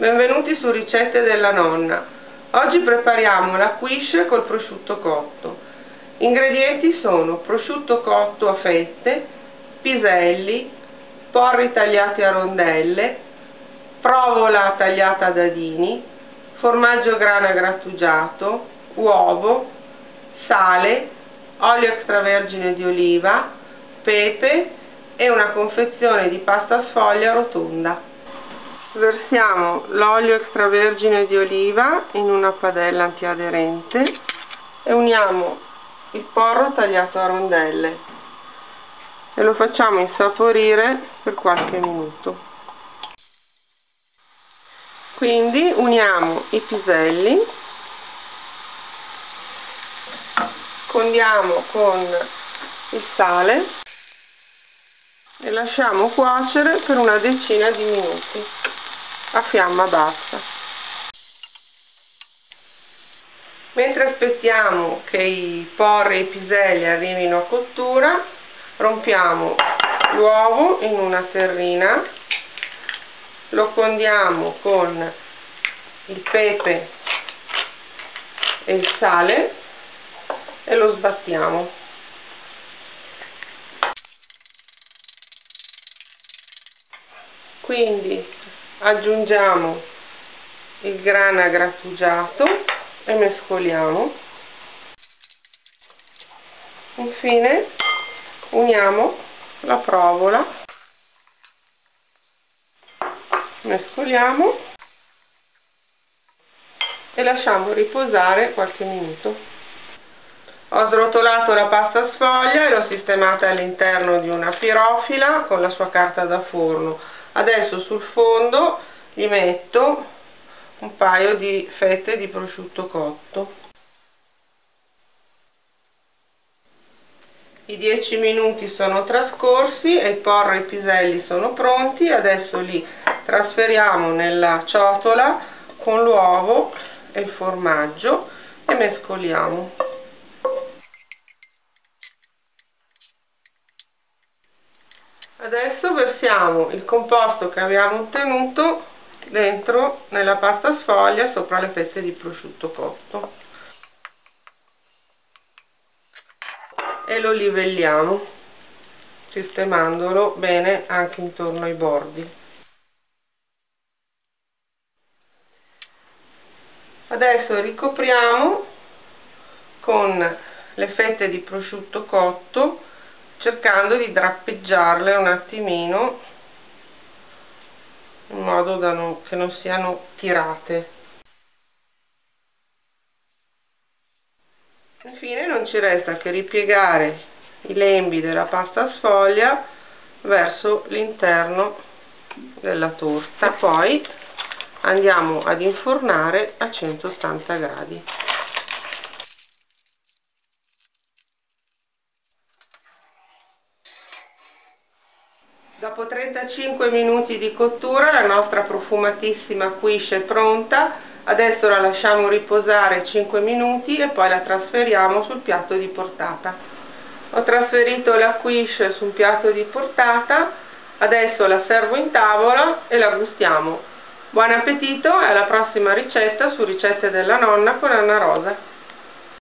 Benvenuti su Ricette della Nonna. Oggi prepariamo la quiche col prosciutto cotto. Ingredienti sono prosciutto cotto a fette, piselli, porri tagliati a rondelle, provola tagliata a dadini, formaggio grana grattugiato, uovo, sale, olio extravergine di oliva, pepe e una confezione di pasta sfoglia rotonda versiamo l'olio extravergine di oliva in una padella antiaderente e uniamo il porro tagliato a rondelle e lo facciamo insaporire per qualche minuto. Quindi uniamo i piselli condiamo con il sale e lasciamo cuocere per una decina di minuti a fiamma bassa. Mentre aspettiamo che i porri e i piselli arrivino a cottura, rompiamo l'uovo in una terrina, lo condiamo con il pepe e il sale e lo sbattiamo. Quindi aggiungiamo il grana grattugiato e mescoliamo. Infine uniamo la provola. Mescoliamo e lasciamo riposare qualche minuto. Ho srotolato la pasta sfoglia e l'ho sistemata all'interno di una pirofila con la sua carta da forno adesso sul fondo gli metto un paio di fette di prosciutto cotto. I 10 minuti sono trascorsi e il porro e i piselli sono pronti. Adesso li trasferiamo nella ciotola con l'uovo e il formaggio e mescoliamo adesso versiamo il composto che abbiamo ottenuto dentro nella pasta sfoglia sopra le fette di prosciutto cotto. E lo livelliamo sistemandolo bene anche intorno ai bordi. Adesso ricopriamo con le fette di prosciutto cotto cercando di drappeggiarle un attimino in modo da non, che non siano tirate. Infine non ci resta che ripiegare i lembi della pasta sfoglia verso l'interno della torta. Poi andiamo ad infornare a 180 gradi Dopo 35 minuti di cottura la nostra profumatissima quiche è pronta, adesso la lasciamo riposare 5 minuti e poi la trasferiamo sul piatto di portata. Ho trasferito la quiche sul piatto di portata, adesso la servo in tavola e la gustiamo. Buon appetito e alla prossima ricetta su Ricette della Nonna con Anna Rosa.